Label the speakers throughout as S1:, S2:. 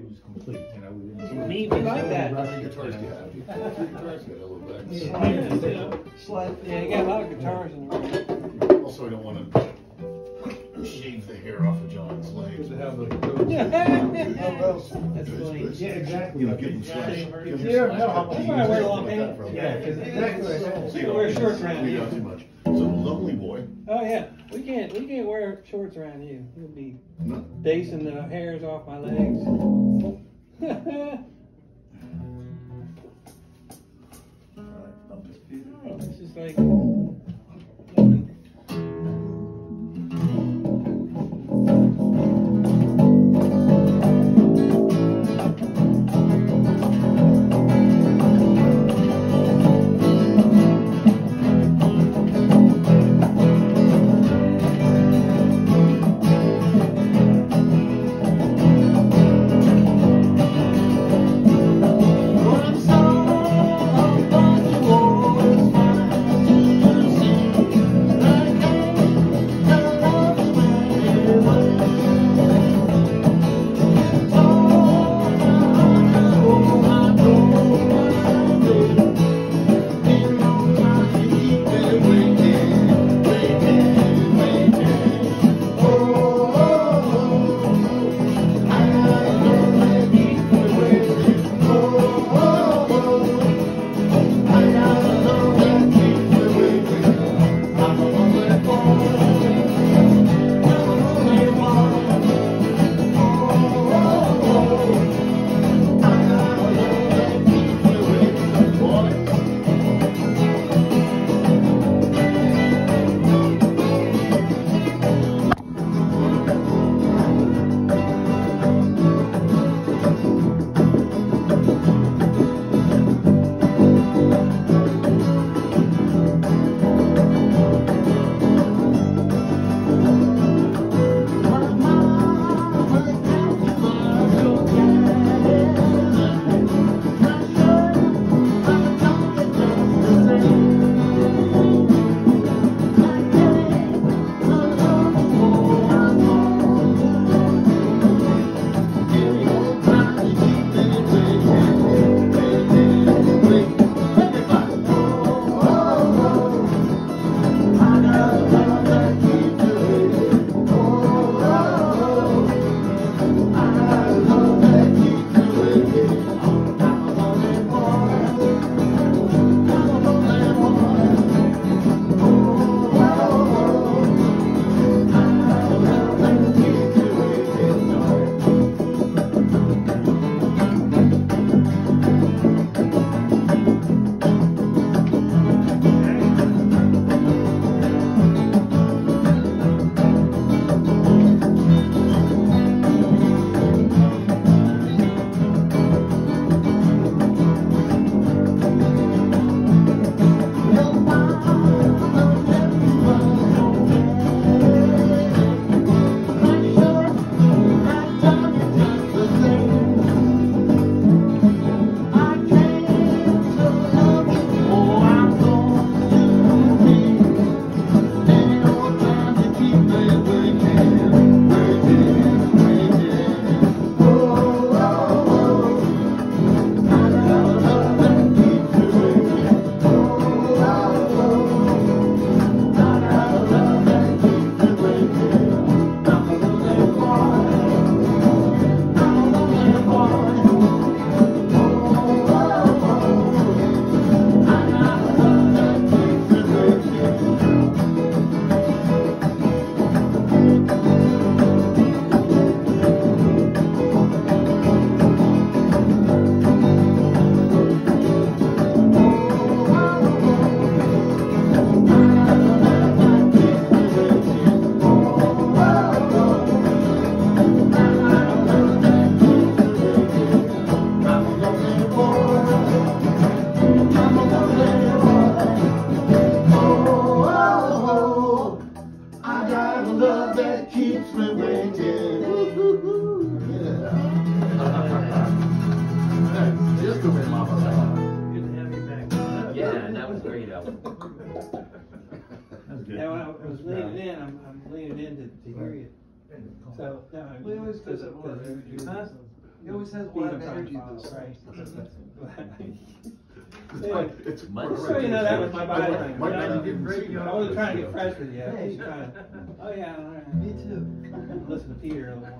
S1: it
S2: was complete, you know, we didn't.
S1: Me, like that. Yeah,
S2: slide,
S1: yeah, you got a lot of guitars in the room.
S3: Also, I don't want to shave the hair off of John's legs.
S1: That's funny.
S2: Yeah, exactly.
S3: You know, give them slash.
S2: Yeah, exactly.
S3: So you
S1: wear shorts around.
S3: We got too much. He's a lovely boy.
S1: Oh yeah, we can't we can't wear shorts around you. You'll be
S3: no.
S1: basing the hairs off my legs. this is like. Yeah, when I was leaning in, I'm, I'm leaning in to, to hear you. So, no. I-
S4: Well, he always does it
S1: because-
S4: energy.
S1: Huh?
S4: He always has a lot of energy
S1: to
S4: this
S1: right.
S3: It's
S1: Yeah.
S3: it's
S5: Mud.
S3: my-
S1: So you know that was my body
S3: Mike-
S1: language.
S3: Mike,
S1: I
S3: I didn't see you.
S1: I wasn't trying to get fresh with you, I was just trying to, oh yeah, all right.
S4: Me too.
S1: Listen to Peter a little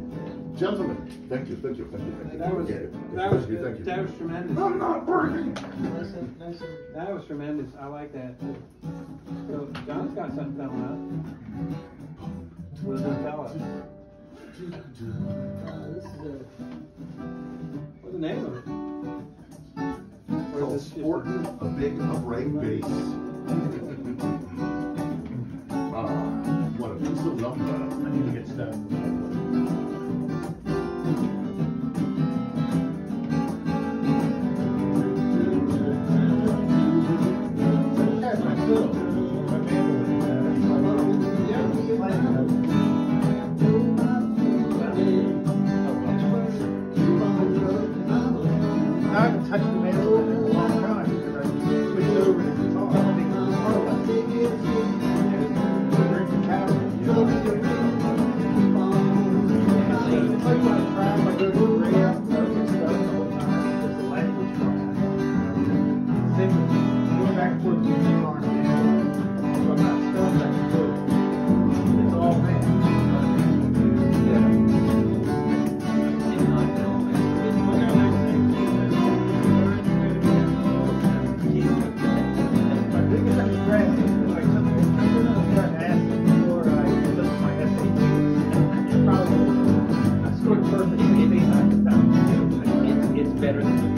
S1: more.
S3: Gentlemen, thank you, thank you, thank you, thank you.
S1: That was,
S3: yeah,
S1: that was.
S3: Thank you.
S1: that was tremendous.
S3: I'm not working.
S4: Listen, listen,
S1: that was tremendous. I like that.
S3: So John's got something coming up.
S1: What does he tell us? Uh,
S3: this is a. What's the name of it? It's
S1: called Sporting a Big Upright Bass. uh, what a piece of lumber.
S2: I need to get started. It's,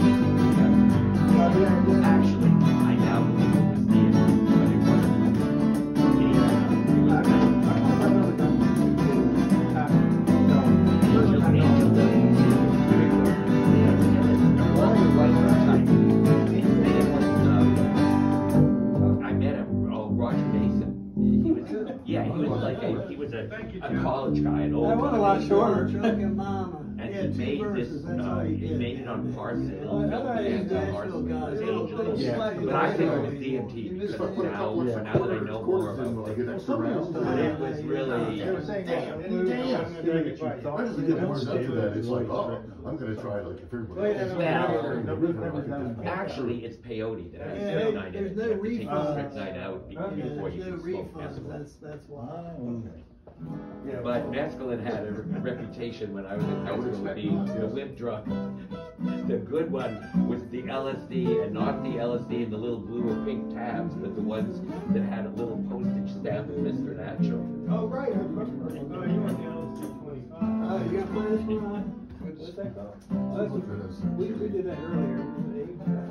S3: Nashville
S5: Parsons
S6: guy.
S5: was
S6: Little-
S5: Angel.
S6: little
S2: Yeah.
S6: slightly
S5: But I think it was. DMT because
S1: But
S5: now,
S1: couple of
S5: now that I know more
S1: quarters in
S5: about it.
S1: get.
S5: But it was really,
S2: They were saying
S1: Damn,
S2: that.
S1: damn.
S2: Damn.
S1: Right as get oh, warmed up to that, oh, it's like, oh, I'm gonna try like if everybody.
S3: Wait,
S1: else is
S3: no, no,
S1: doing
S2: no,
S1: the river,
S2: no,
S1: I could
S2: no,
S1: do
S2: no.
S1: that.
S5: actually, it's peyote that has
S6: Yeah,
S5: strychnine in
S6: there's no
S5: You have take the
S6: refunds.
S5: strychnine out before you
S6: there's no
S5: can smoke
S6: that's, that's why.
S5: Oh, But mescaline had a reputation when I was in high school of being the limp drug. The good one was the LSD and not the LSD in the little blue or pink tabs, but the ones that had a little postage stamp of Mr. Natural.
S2: Oh, right. I remember. Oh, you went down to twenty-five.
S6: Oh, you gonna play this one,
S3: What's that called?
S6: That's-
S1: Look.
S3: We, we did that earlier.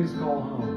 S3: Please call home.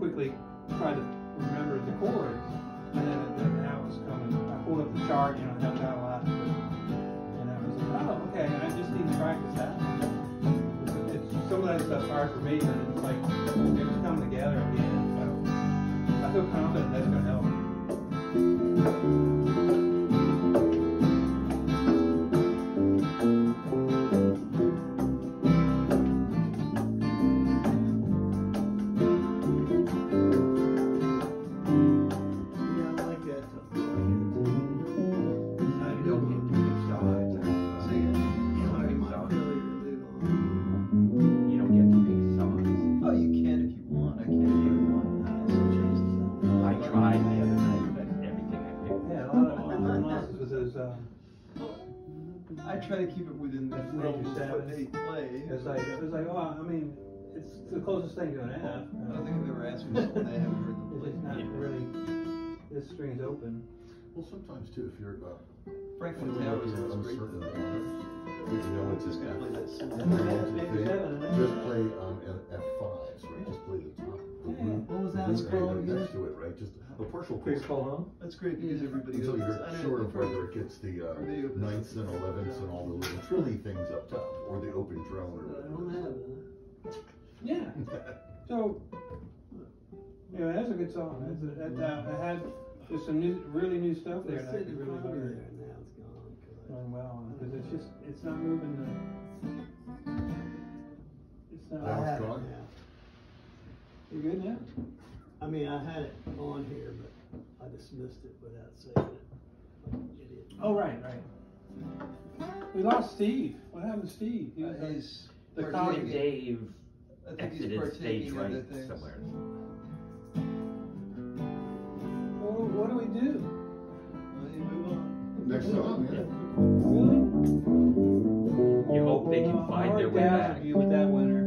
S3: Quickly it's the closest thing to an F.
S4: I don't think I've ever asked for something I haven't heard them
S3: It's
S4: play.
S3: just not really, this string's open.
S1: Well, sometimes too, if you're, uh,
S4: Frankfurt
S1: feeling
S4: Towers
S1: like you're
S4: is great.
S1: uncertain about it, you know, it's just.
S4: Just gotta play that simple.
S1: And then once
S3: Major
S1: you
S3: seven,
S1: think,
S3: isn't it?
S1: Just play, um, F- F5s, right, just play the top.
S3: Yeah.
S6: What was that
S1: blue
S6: called
S1: band
S6: again?
S1: Next to it, right, just a partial
S3: Quick
S1: chord.
S3: call home?
S4: That's great because everybody
S1: Until
S4: opens.
S1: you're
S4: I don't
S1: sure
S4: know,
S1: of whether it gets the, uh,
S4: They open-
S1: ninths and elevenths and all the little trilly things up top, or the open drone or
S6: I don't have it.
S3: Yeah. So, yeah, that's a good song. That's a, that, uh, I had just some new, really new stuff there
S6: It's
S3: that I
S6: sitting
S3: really
S6: front of me
S3: hear.
S6: there, and now it's gone. 'cause I-
S3: Going well, because it's just, it's not moving the, it's not,
S1: Now it's
S6: have it
S1: gone?
S6: now.
S3: you good now?
S6: I mean, I had it on here, but I dismissed it without saying it. Idiot.
S3: Oh, right, right. We lost Steve. What happened to Steve? He
S4: Uh,
S3: was like-
S4: he's
S3: the
S7: I
S3: comic.
S7: Dave
S4: I think he's
S7: exited stage
S4: partaking of the
S7: right
S4: things.
S7: somewhere.
S3: Well, what do we do?
S4: Well, you move on.
S1: Next song, yeah.
S3: Really?
S7: You hope they can find
S3: I
S7: their way back.
S3: with You with that winner.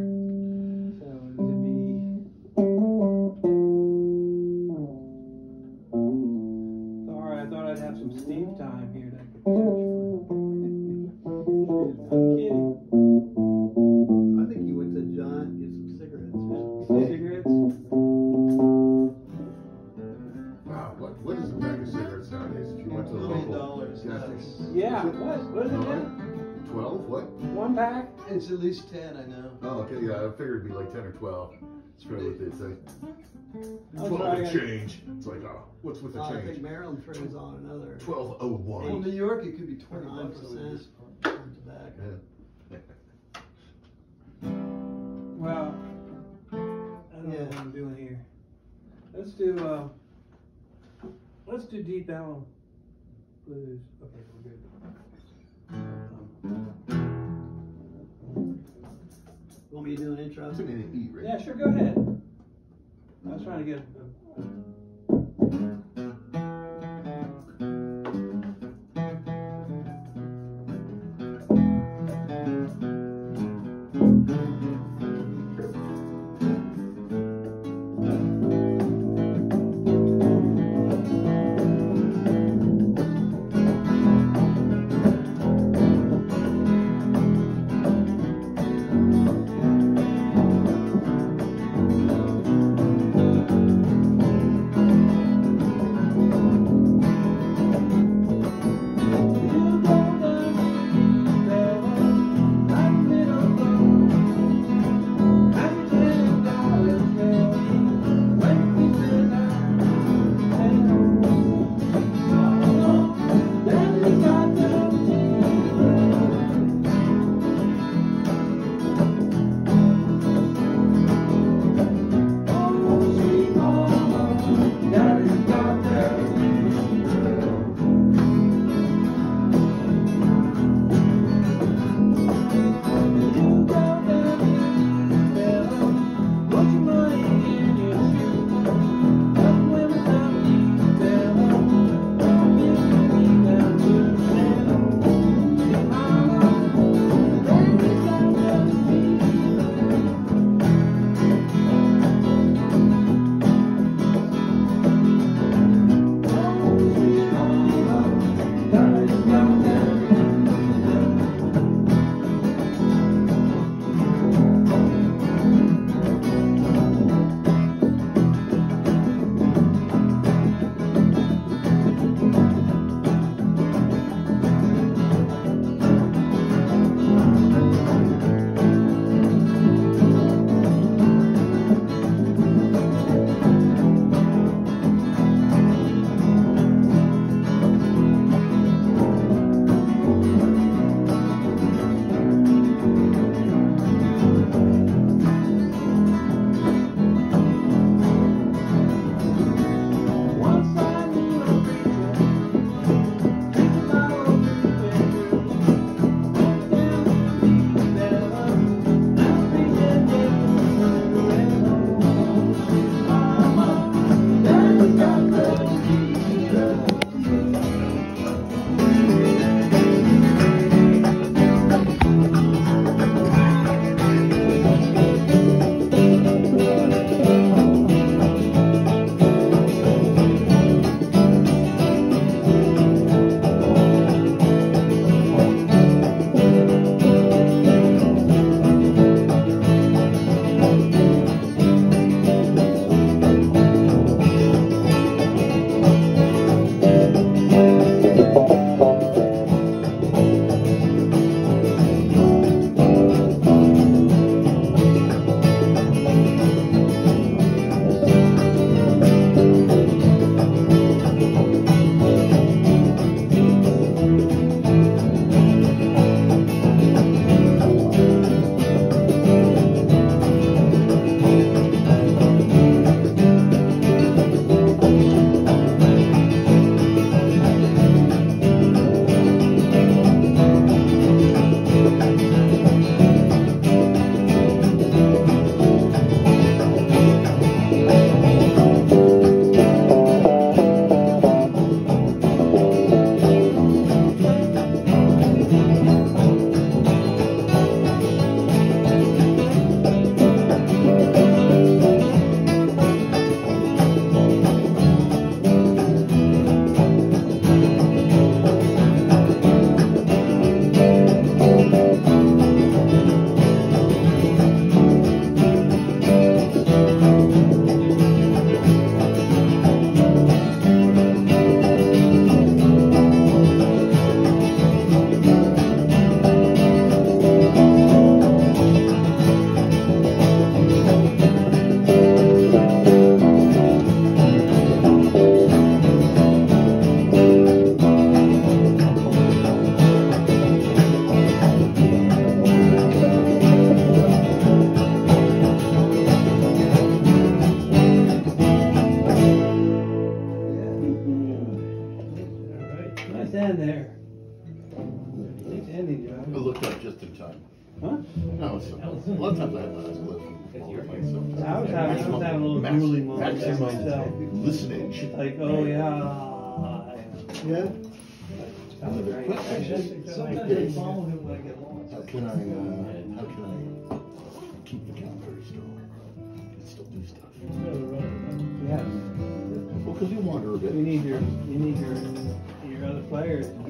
S4: It's at least ten, I know.
S1: Oh, okay, yeah, I figured it'd be like ten or twelve. It's probably what they'd say.
S3: I'll
S1: Twelve
S3: try
S1: and change. It's like, oh, what's with the
S6: Uh, I think? Maryland trades on another
S1: 1201.
S4: Well. New York, it could be
S6: for
S4: twenty
S6: nine
S4: bucks over
S6: percent
S4: this.
S6: on tobacco.
S3: Well, I don't know what I'm doing here. Let's do, uh, let's do Deep Ellum Blues. Okay, we're good.
S6: Want me to do an intro?
S1: It's an E, right?
S3: Yeah, sure, go ahead. I was trying to get. a-
S1: Thank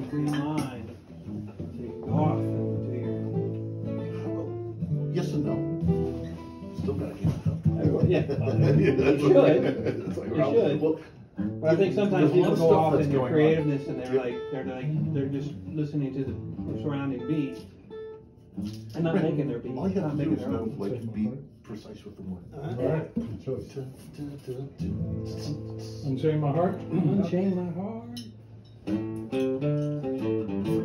S1: the
S7: green take off into your.
S1: Oh, yes and no. Still got to it.
S7: Yeah. you should. You should.
S1: Well,
S7: but I think sometimes people go off into
S1: creativeness on.
S7: and they're like they're like they're just listening to the surrounding beat and not right. making their beat.
S1: All you gotta do is know like be precise with the word.
S2: Uh, Unchain my heart.
S7: Unchain my heart.
S2: Thank you.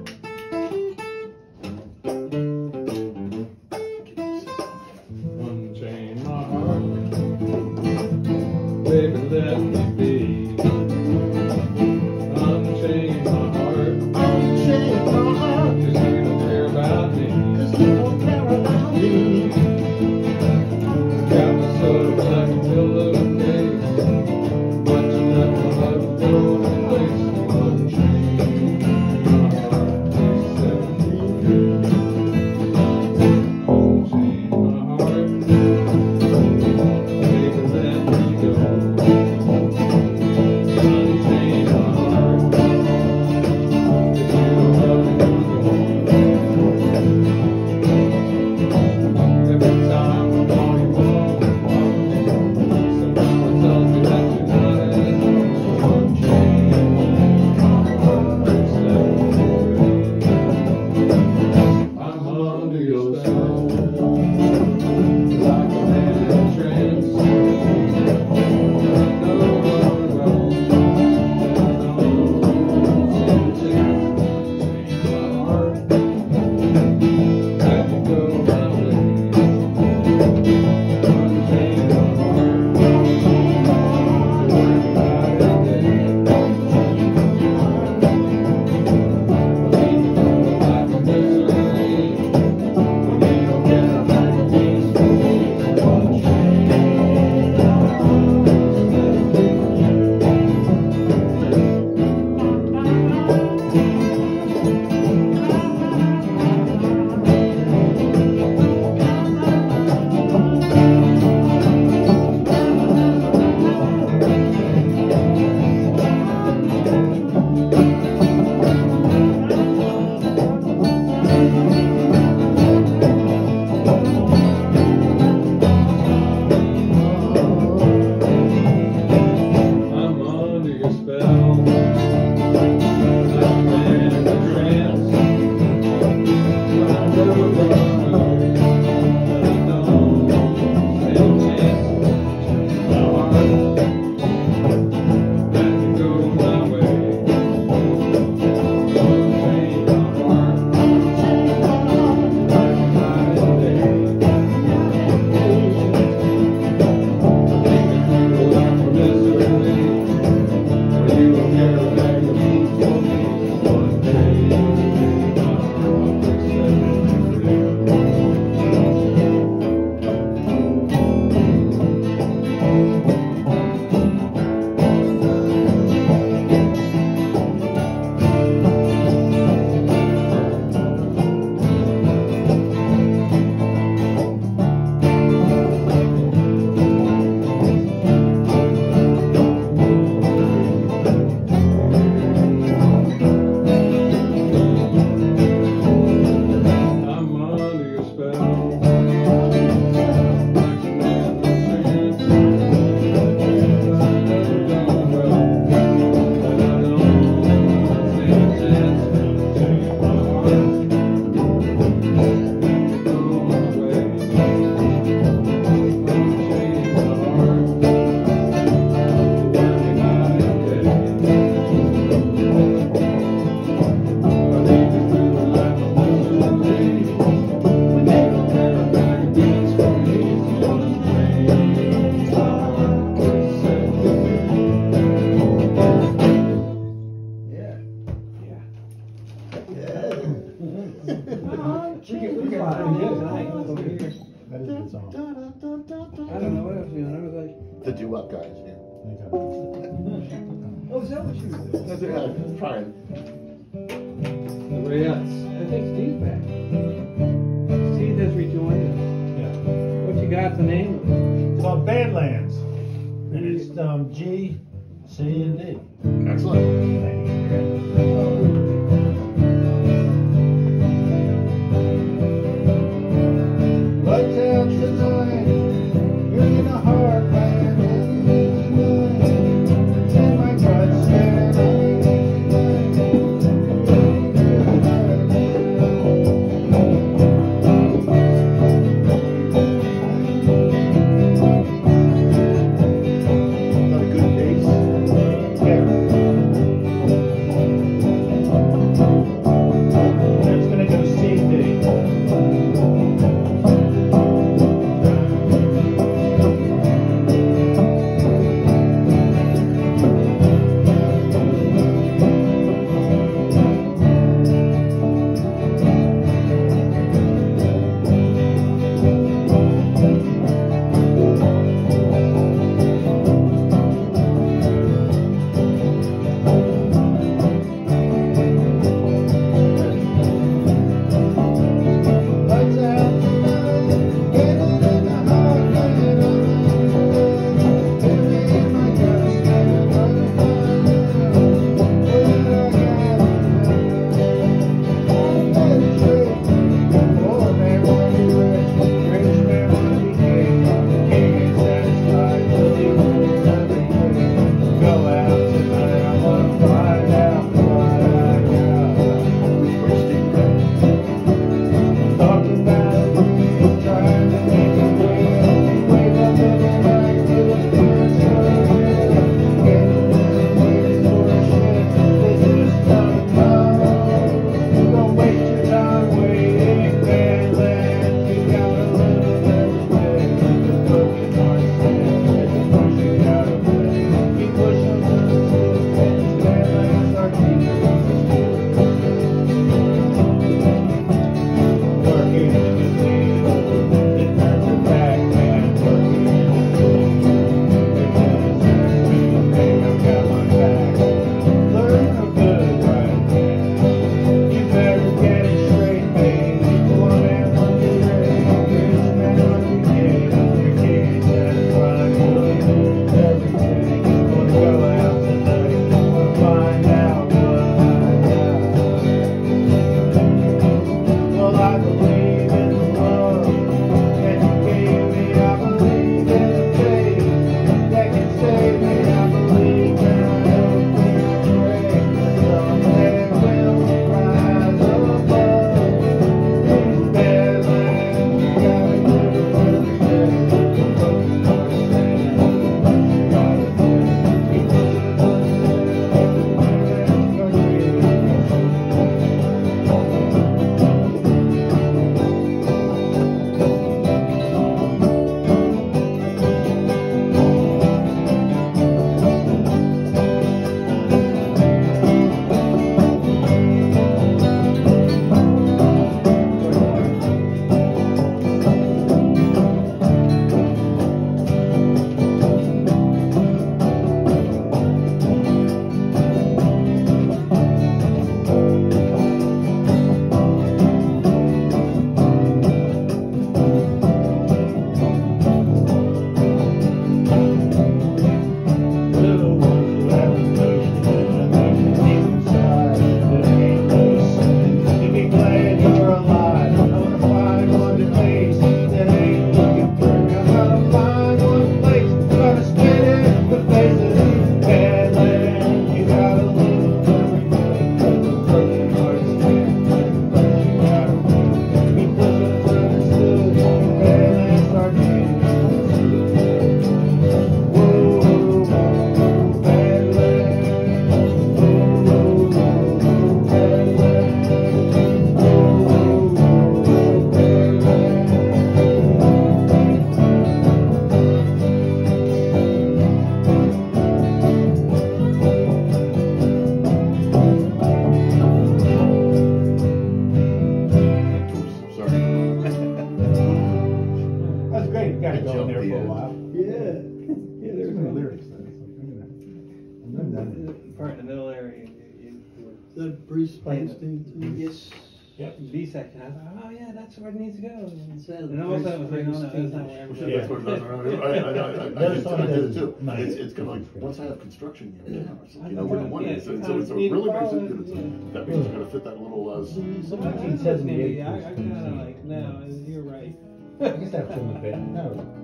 S2: Where it needs to go. And,
S3: Sounded
S2: and all of a
S3: Bruce
S2: sudden, it was like, oh no, that's not where
S1: Yeah.
S2: I'm
S1: That's
S2: going.
S1: what it does around. I, I, I, I, I
S8: There's
S1: did,
S8: some
S1: I did it
S8: that-
S1: too.
S8: nice.
S1: It's, it's kind of like, once I have construction here,
S2: I
S1: you know, when
S2: thought,
S1: one
S2: yeah,
S1: is, so
S2: you
S1: so
S2: kind
S1: it's a really
S2: follow
S1: basic,
S2: it,
S1: it's, that means it's gonna fit that little, uh, s-
S2: So I keep listening to you. I, I kind of like, no, you're right.
S8: I guess that's in the bed. No.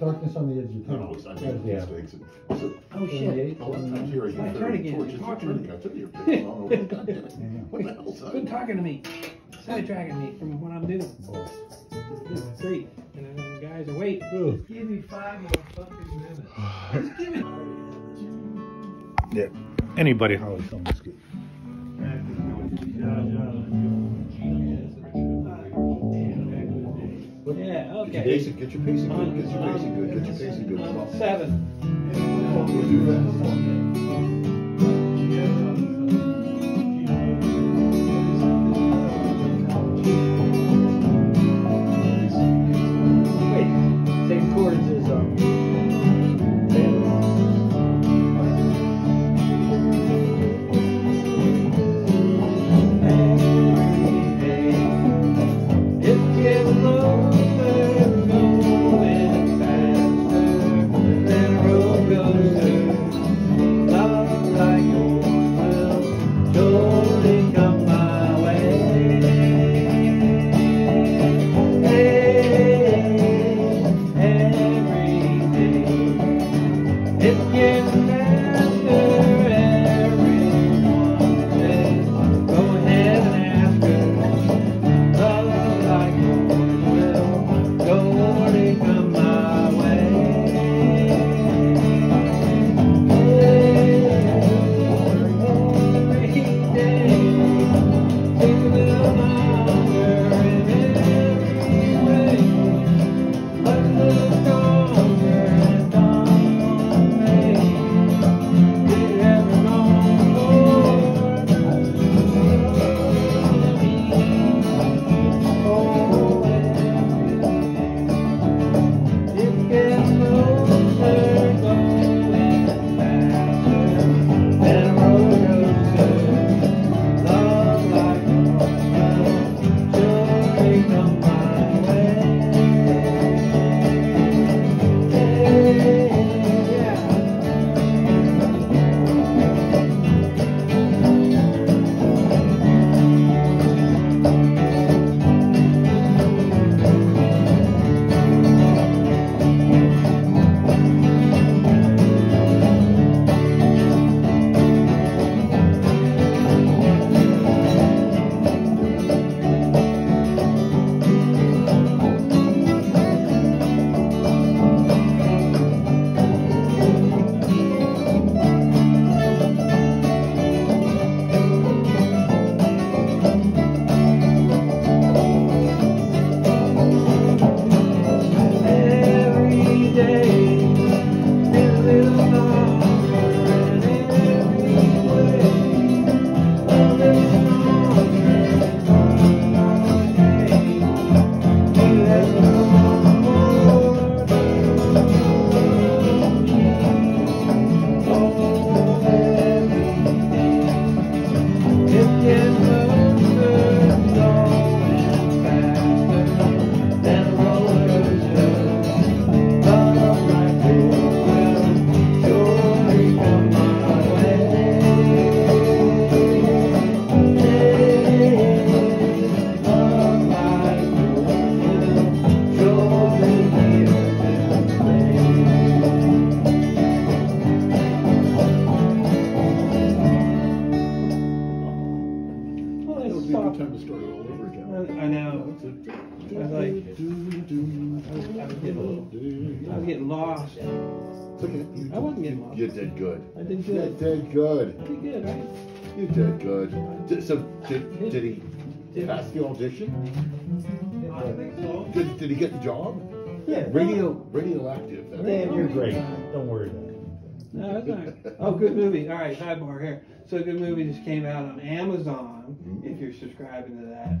S8: Darkness on the edge of
S1: you
S8: town.
S1: know, it's, I
S8: That's
S1: make mistakes. and- So,
S2: Oh shit.
S1: a lot of here I
S2: My
S1: hear
S2: turn
S1: the
S2: again.
S1: torches,
S2: You're
S1: you're
S2: talking
S1: turning,
S2: to me.
S1: I tell you, you're over, God damn it. What the hell, son?
S2: Quit talking to me. Sidetracking me from what I'm doing. Oh. This is great. And then the guys are waiting.
S8: Ugh.
S6: Give me five more fucking minutes.
S2: Just give it.
S8: Yeah. Anybody holler something's good.
S2: Yeah,
S1: Get your
S2: okay.
S1: pacing, get your pacing good, get your pacing good, get your pacing good.
S2: Seven.
S3: Wait,
S1: Did, so, did, did he pass the audition?
S2: I think so.
S1: Did, did he get the job?
S8: Yeah.
S1: Radio, radioactive. that-
S8: Dan, you're great. Don't worry about it.
S2: No, it's all right. Oh, good movie. All right, sidebar here. So, good movie just came out on Amazon.
S1: Mhm.
S2: If you're subscribing to that,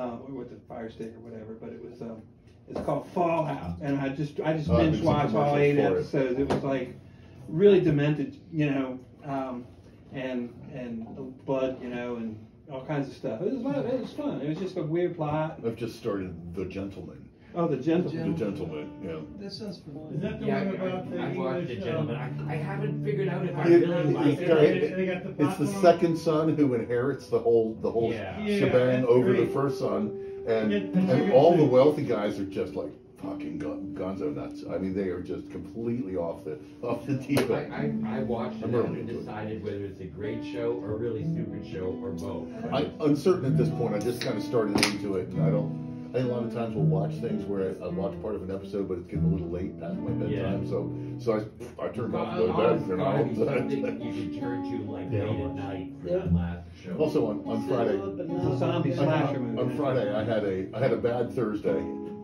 S2: um, or with the Fire Stick or whatever. But it was um,
S3: It's called Fallout, and I just I just
S5: Oh,
S3: binge
S5: been
S3: watched all eight
S5: commercials for it.
S3: episodes. It was like really demented, you know, um, and and blood, you know, and all kinds of stuff. It was fun. It was fun. It was just a weird plot.
S5: I've just started The Gentleman.
S3: Oh, the gentleman.
S5: The
S3: gentleman.
S5: Gentleman, yeah.
S4: That sounds familiar.
S6: Is that the
S1: Yeah,
S6: one
S1: I,
S6: about the
S1: I, I watched
S6: English?
S1: the gentleman.
S6: um,
S1: I, I haven't figured out if I
S5: It-
S1: really
S5: it-
S1: like
S5: it's
S1: it.
S5: got-
S6: They- they the
S5: It's the second son who inherits the whole the whole
S1: Yeah.
S6: Yeah,
S5: shebang
S6: that's
S5: over
S6: great.
S5: the first son, and and all the wealthy guys are just like fucking gon- gonzo nuts. I mean, they are just completely off the off the deep
S1: I,
S5: end.
S1: I, I watched it
S5: I'm
S1: and
S5: early into it.
S1: decided whether it's a great show or a really stupid show or both.
S5: I'm uncertain at this point. I just kind of started into it, and I don't. I think a lot of times we'll watch things where I, I watch part of an episode, but it's getting a little late past my bedtime,
S1: Yeah.
S5: so so I I turned off to
S1: Well,
S5: go to bed.
S1: it's
S5: You
S1: gotta
S5: know?
S1: you can turn to like
S2: Yeah.
S1: late at night for
S9: Yeah.
S1: that last show.
S5: also on on Friday.
S3: It's a zombie slasher movie.
S5: On Friday, I had a I had a bad Thursday,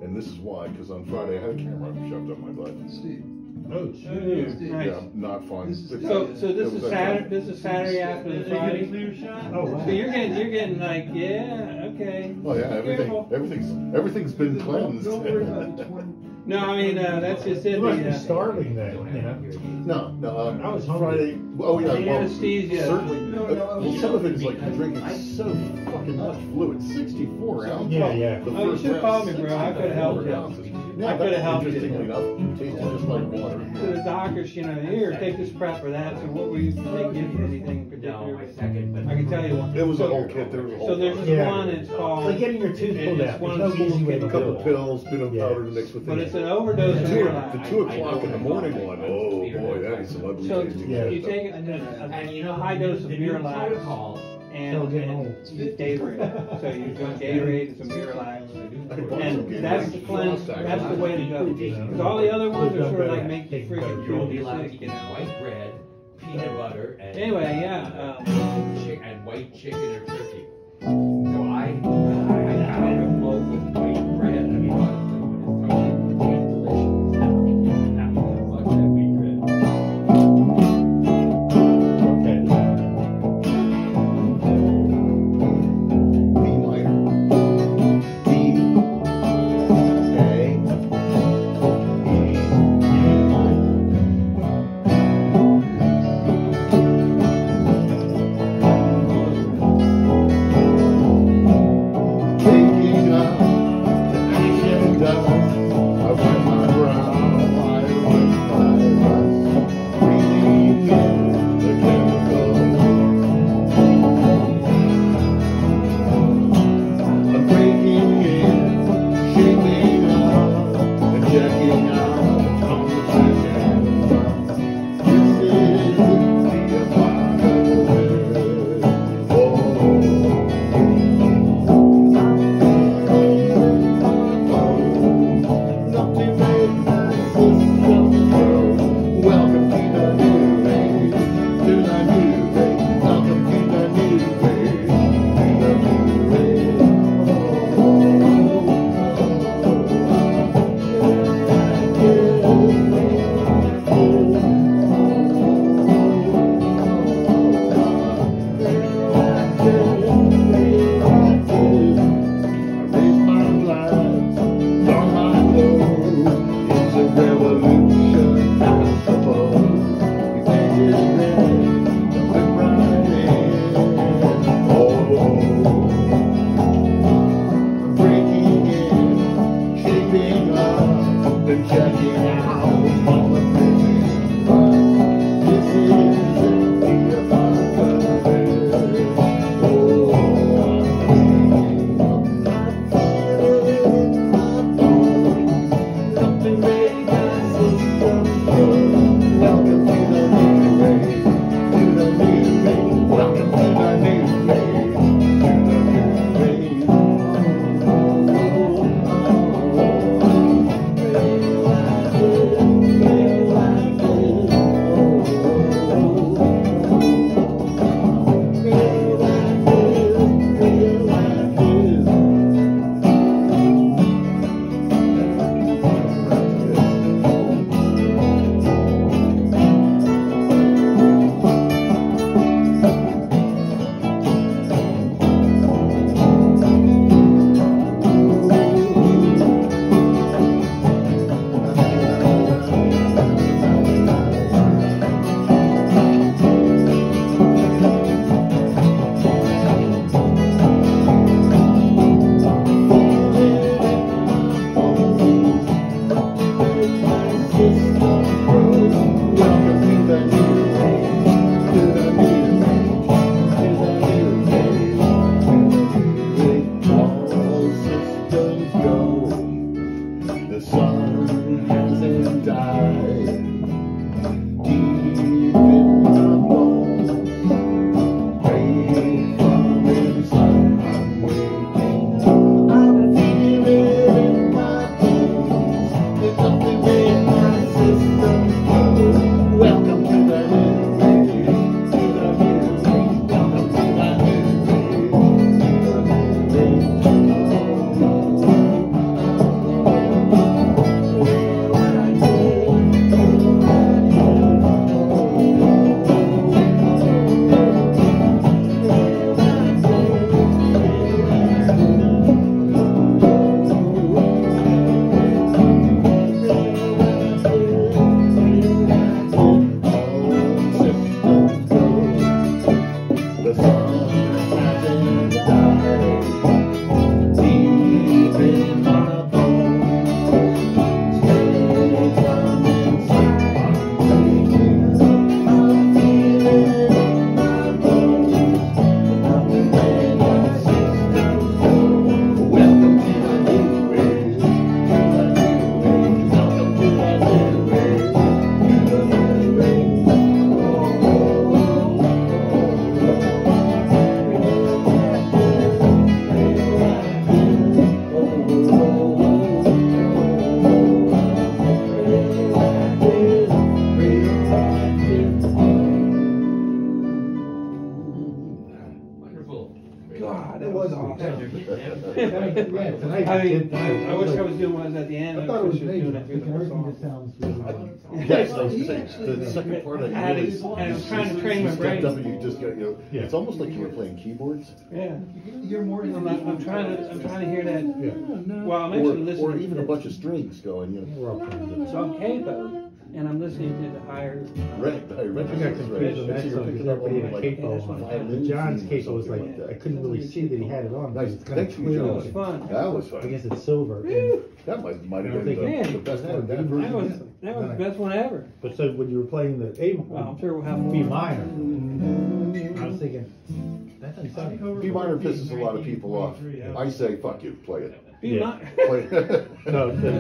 S5: and this is why. Because on Friday, I had a camera shoved up my butt.
S4: Steve.
S2: Oh,
S3: Yeah,
S4: Steve.
S3: nice.
S5: Yeah, not fun.
S4: This is-
S3: So, so this
S5: it
S3: is
S5: was
S3: Saturday.
S5: a-
S3: This is Saturday after the
S6: they
S3: Friday.
S6: clear shot?
S2: Oh, wow.
S3: So you're getting, you're getting like, yeah, okay.
S5: Oh yeah, everything
S3: Careful.
S5: everything's everything's been
S4: Don't-
S5: cleansed.
S4: Don't worry about the twin.
S3: No, I mean uh, that's just it.
S2: You must be
S3: uh,
S2: starving then,
S1: Don't
S2: you know?
S1: to hear these.
S5: No, no. Um,
S2: I was hungry.
S5: Friday. Oh yeah,
S3: The
S5: well,
S3: anesthesia.
S5: Certainly.
S4: No,
S5: uh,
S4: no, I
S5: well,
S4: was-
S5: some of it is like you're drinking so fucking much fluid. Sixty-four ounces.
S2: Yeah, yeah.
S5: The
S3: Oh, you should've
S5: round,
S3: called me, bro. I could've helped you.
S5: Ounces.
S3: I could've helped you.
S5: Interestingly enough, it tasted just like water.
S3: To the doctors, you know, here, take this prep for that. So what were you thinking? Anything in
S1: No,
S3: particular?
S1: my second, but
S3: I can tell you one.
S5: It was a whole kit. There was a whole.
S3: So there's this
S2: Yeah.
S3: one. It's called.
S2: Like getting your tooth pulled
S3: It's
S2: out.
S3: one
S2: There's
S3: of
S2: no
S3: the
S2: easy way to
S5: a couple pills, bit of
S2: Yeah.
S5: powder to mix with
S3: But it's an overdose of
S5: The two, the two
S1: I- I
S5: o'clock in the morning
S1: about
S5: one.
S1: it.
S5: Oh
S1: Beer
S5: boy,
S1: and
S5: that is some ugly
S3: So
S5: tasting
S2: Yeah.
S3: you take a, a,
S1: and you know
S3: high dose of
S1: the
S3: beer
S1: new
S3: lax
S1: protocol.
S3: And,
S2: Till getting
S3: and you Gatorade. So you drink Gatorade and some beer lax.
S5: I bought some
S3: And that's the cleanse, that's the way to go. Because all the other ones are sort of like make you freaking
S1: You'll be
S3: feel sick, you know.
S1: white bread, peanut butter, and
S3: Anyway, yeah, um,
S1: and white chicken or turkey.
S2: Yeah, tonight.
S3: I mean,
S2: tonight.
S3: I wish I was doing what I was at the end.
S2: I thought it was
S3: wish I doing
S2: I
S3: it the
S2: just sounds.
S1: Yes, I was gonna the second part I
S3: I had
S1: really.
S3: it- and I was trying to train my brain.
S1: you just got, you know,
S2: Yeah.
S1: it's almost like you were playing keyboards.
S3: Yeah.
S2: You're more.
S3: I'm, I'm trying to, I'm trying to hear that,
S2: Yeah.
S3: well, I'm actually listening.
S1: or even a bunch of strings going, you know.
S2: We're all trying to
S3: So I'm capo, and I'm listening to the higher.
S1: Right, I read
S2: I got confused on that song because everybody had a capo on. But John's capo was like, I couldn't really see that he had it on. because
S1: Nice,
S2: it's kind of
S1: you,
S2: clear.
S3: It
S1: John.
S3: was fun.
S1: That was
S2: I guess it's silver.
S1: That might, might
S2: I'm
S1: have been
S2: thinking,
S1: the, the best one, that version.
S3: That was, that was the best one ever.
S2: But so when you were playing the A,
S3: Well, I'm sure we'll have more.
S2: B minor, I was thinking, that doesn't sound.
S1: B minor pisses a lot of people off. I say, fuck you, play it.
S3: B
S2: Yeah.
S3: minor.
S1: Play.
S2: No, the,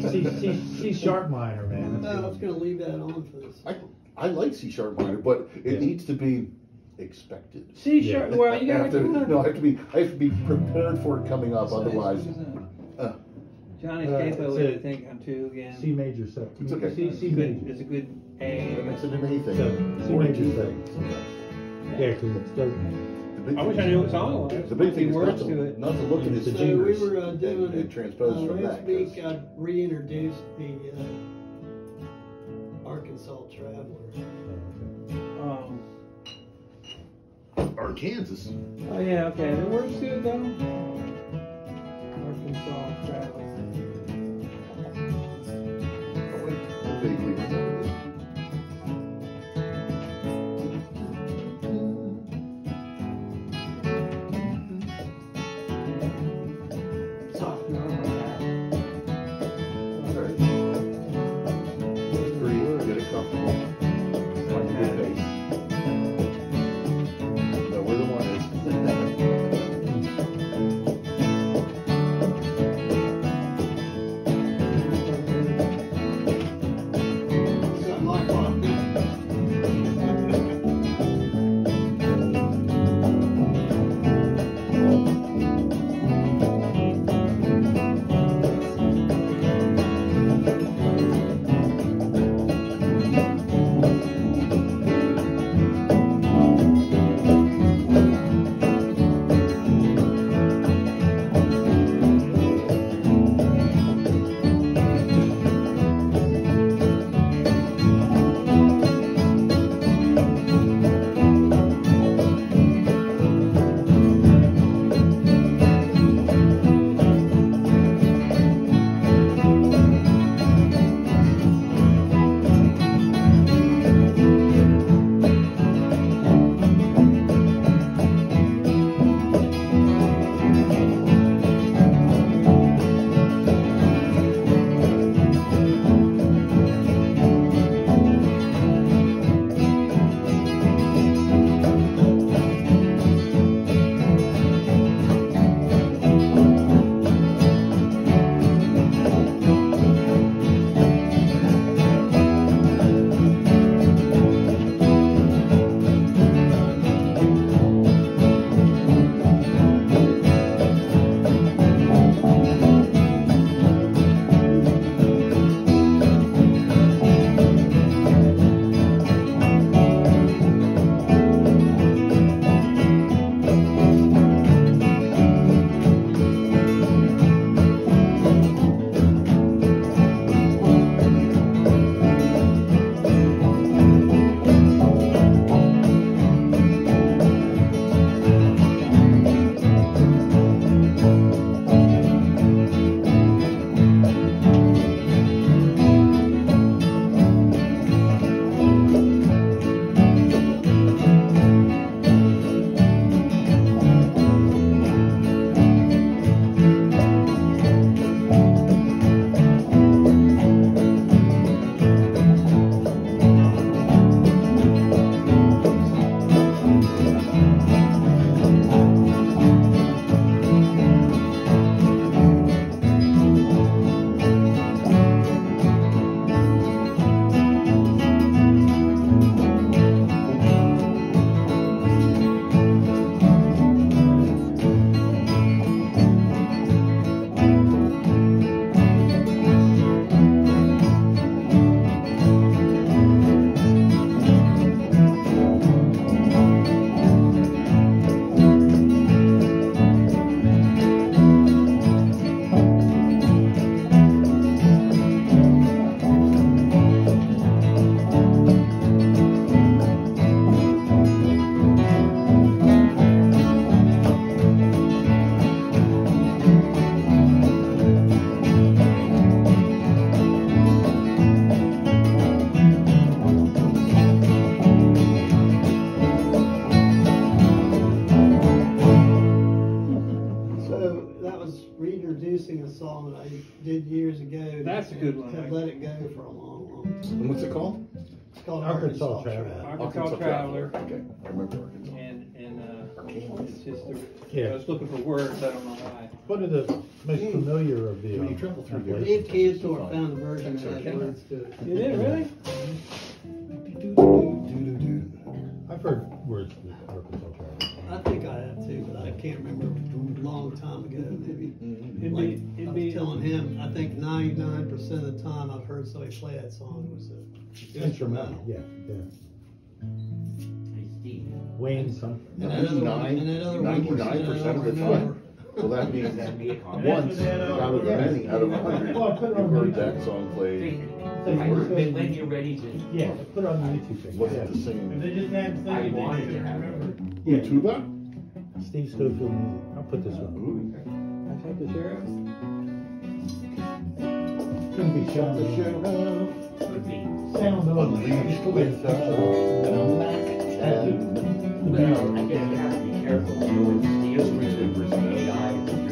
S2: the C, C, C sharp minor, man.
S6: No, I was gonna leave that on for this.
S1: I, I like C sharp minor, but it
S2: Yeah.
S1: needs to be expected.
S3: C
S2: Yeah.
S3: sharp, well, you gotta
S1: have to, no, I have to be, I have to be prepared for it coming up, otherwise, uh,
S3: Johnny's
S2: Uh,
S3: capo,
S2: it's
S3: I
S2: a-
S3: think, on two again.
S2: C major set.
S1: It's okay.
S2: C, C
S3: Good,
S2: major.
S3: it's a good A.
S1: makes it an anything.
S2: So, C
S1: Or
S2: major
S1: two
S2: set.
S1: things sometimes.
S2: Yeah, because it does.
S1: The big
S3: I wish I
S1: is-
S3: knew what song it was.
S1: The big thing is
S3: Words
S1: not
S3: to
S1: to,
S3: it.
S1: not to look at his
S2: The
S6: So we
S1: fingers.
S6: were uh, doing,
S1: and transpose
S6: uh,
S1: from
S6: last
S1: that,
S6: week
S1: 'cause-
S6: I reintroduced the, uh, Arkansas Traveler.
S3: Um,
S1: Arkansas.
S3: oh yeah, okay, the words to it though. Arkansas Traveler.
S1: Vaguely remember called?
S6: It's called
S2: Arkansas
S6: Arkansas
S2: Traveler.
S6: Traveler.
S3: Arkansas Traveler.
S1: Okay, I remember Arkansas.
S3: And, and, uh, it's just, a-
S2: Yeah.
S3: I was looking for words, I don't know why.
S2: One of the most familiar of the.
S1: When you
S2: um,
S1: travel through there.
S6: Dave Cantor found a version that had words to it.
S3: You did, really?
S2: I've heard words with Arkansas Traveler.
S6: I think I have too, but I can't remember a long time ago, maybe.
S3: It'd
S6: Like,
S3: be,
S6: I was
S3: be,
S6: telling him, I think ninety-nine percent of the time I've heard somebody play that song was a
S2: Instrumental, yeah, yeah.
S7: Hey,
S2: Wayne something.
S6: And that other one- and that other one was,
S1: Ninety-nine percent of the time. Well, that means
S7: That'd be a comment.
S1: once out of many, out of a hundred,
S2: Well, I put it on
S1: you've heard
S2: YouTube.
S1: that song played.
S7: When when you're ready to,
S2: Yeah, put it on the YouTube thing.
S1: Wasn't
S2: yeah.
S1: the same.
S7: I wanted to have it.
S2: Yeah,
S1: Tuba?
S2: Steve Schofield music. I'll put this one.
S1: Ooh.
S3: I thought the sheriff.
S2: Couldn't be shot.
S7: Could be.
S2: Sound of
S1: Unleashed with a Mac 10.
S7: Well, I guess you have to be careful. You know, when Steele's written for AI. Nah,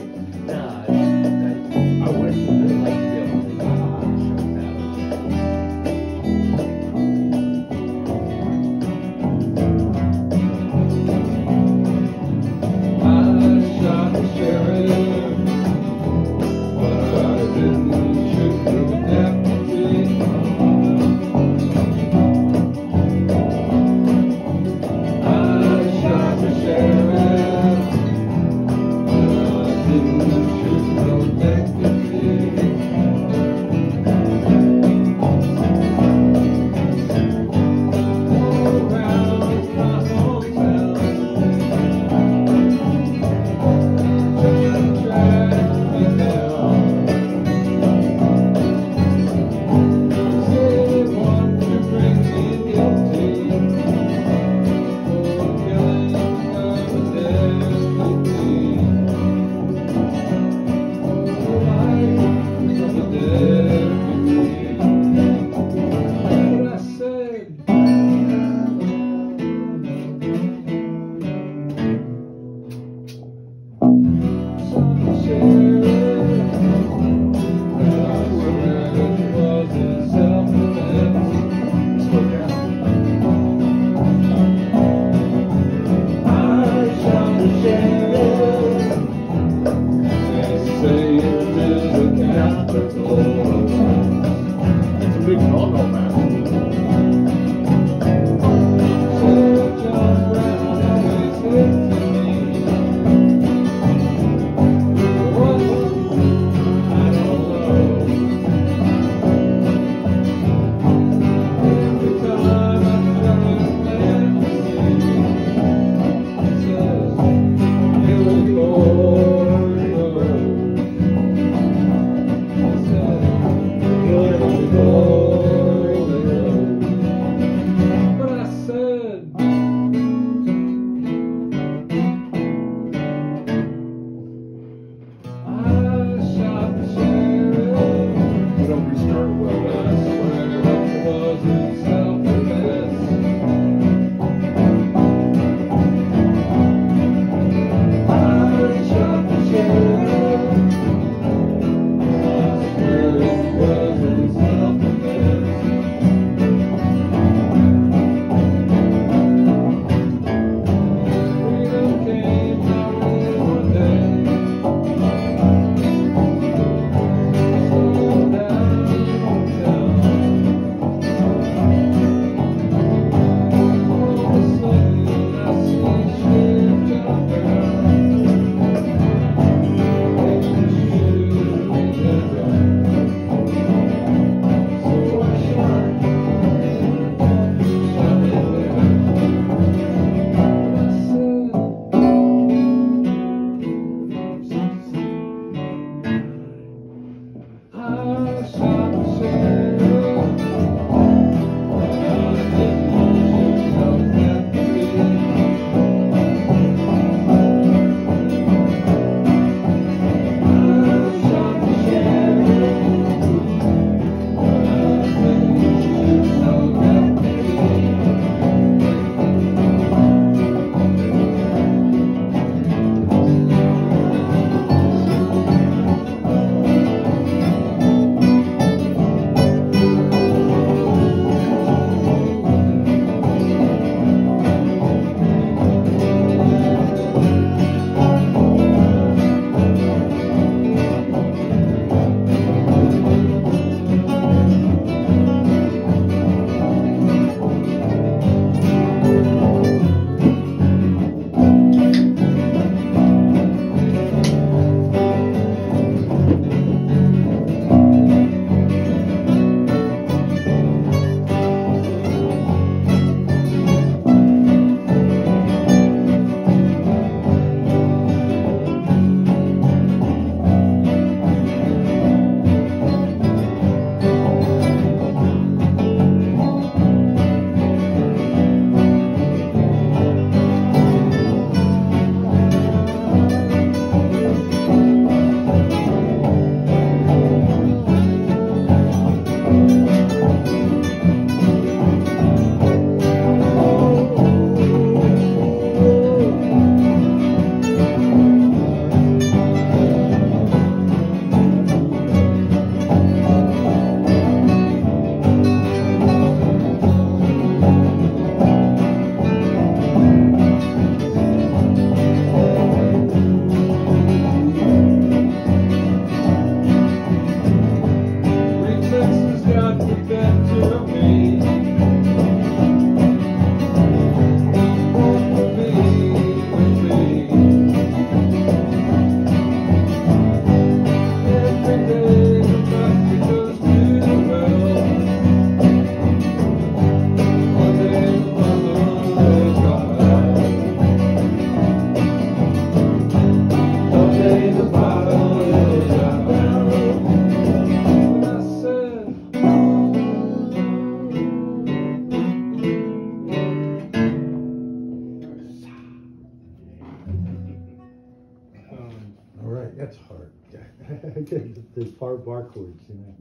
S10: bar bar chords, you know.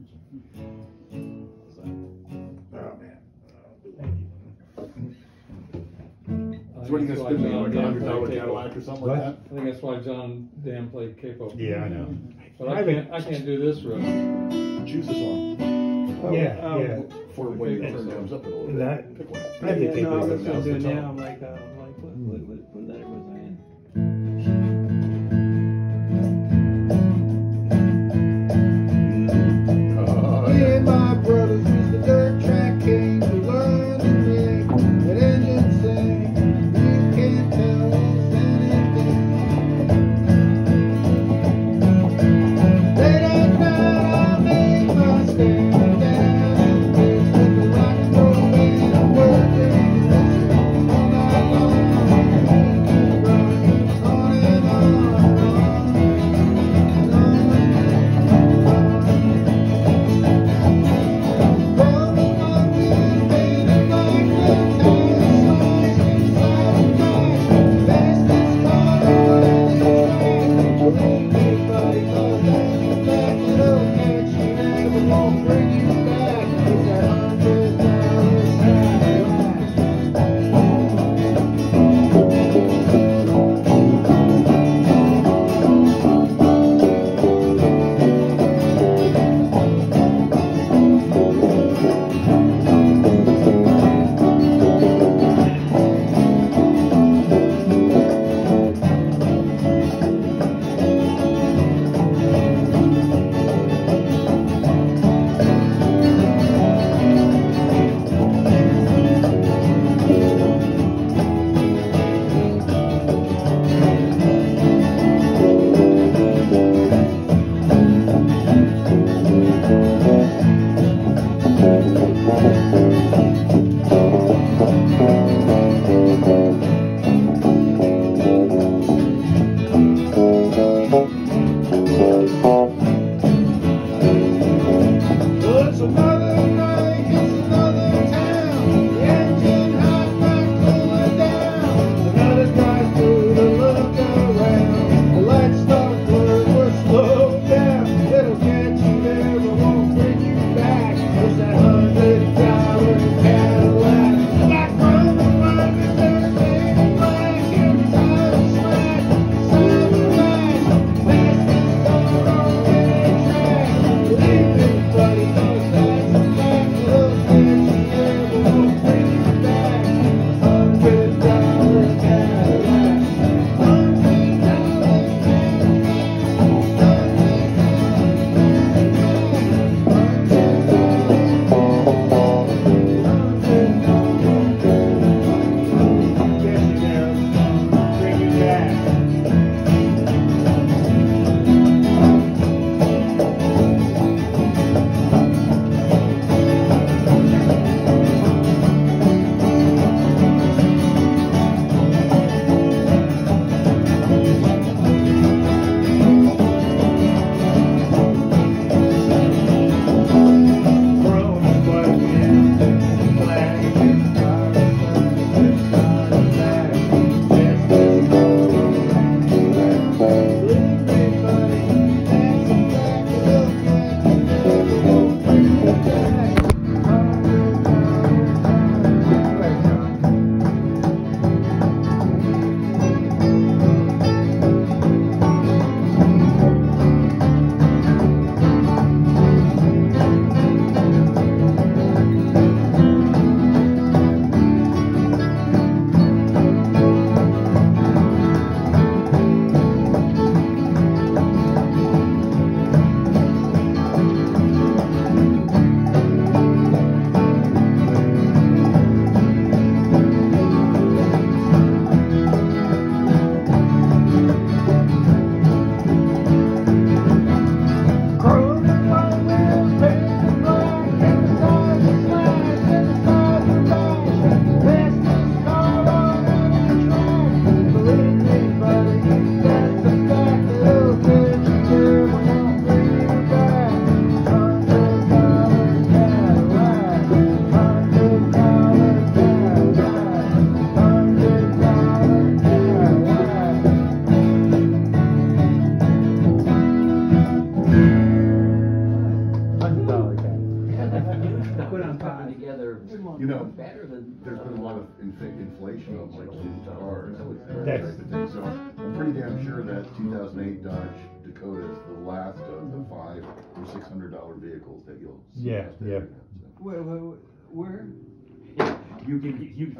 S1: Oh, man.
S7: I
S1: So what are you
S7: think
S1: gonna
S7: that's
S1: spend
S7: why
S1: like a
S7: John
S1: hundred
S7: Dan played
S1: Cadillac or
S7: capo.
S1: something like that?
S7: I think that's why John Dan played capo.
S10: Yeah, I know.
S7: But I can't, I can't do this road.
S1: Choose a song.
S10: Yeah,
S3: Oh,
S10: yeah.
S1: For when you
S7: Okay,
S1: turn
S7: so-
S1: jams up a little bit.
S10: that-
S1: Pick one.
S10: I have the
S3: Yeah, no,
S10: right
S3: that's what
S10: now,
S3: I'm
S10: so
S3: doing
S10: it's
S3: now. I'm like, uh,
S2: the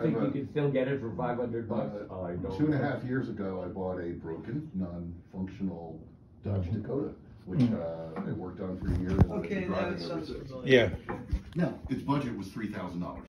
S5: think
S1: I've,
S5: you can still get it for five hundred bucks?
S1: Uh,
S5: I don't.
S1: Two and a
S5: know.
S1: half years ago, I bought a broken, non-functional Dodge
S11: Mm-hmm.
S1: Dakota, which, uh, I worked on for a year. and I've
S4: Okay,
S1: driving
S4: that
S1: ever
S4: sounds
S1: since.
S4: familiar.
S11: Yeah.
S1: Now, its budget was three thousand dollars.